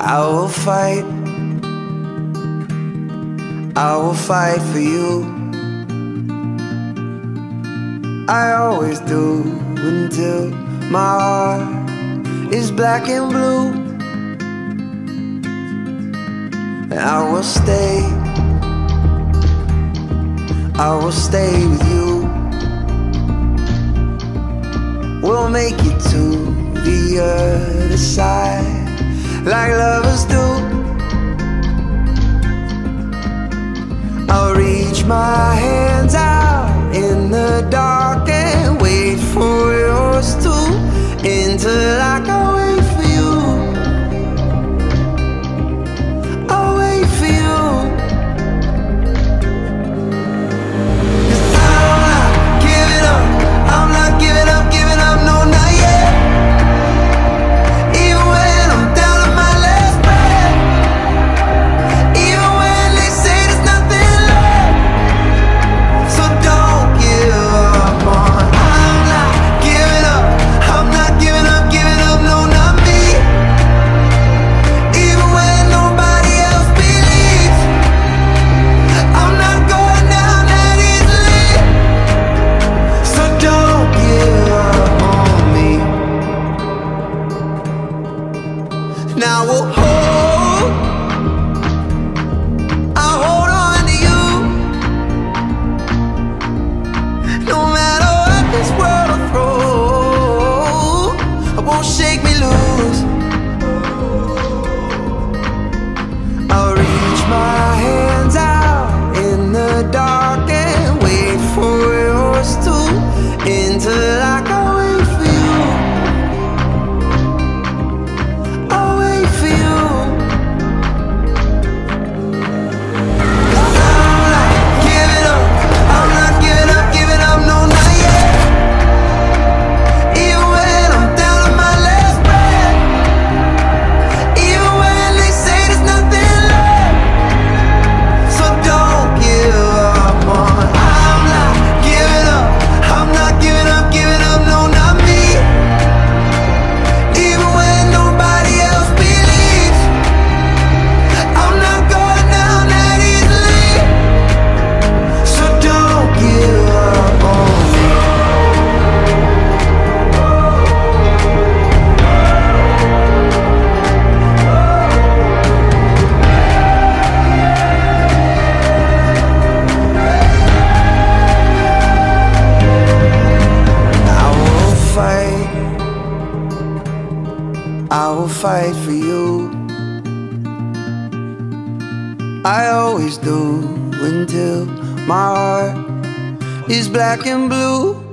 I will fight. I will fight for you. I always do until my heart is black and blue. And I will stay. I will stay with you. We'll make it to the other side like lovers do. I will oh, fight for you. I always do until my heart is black and blue.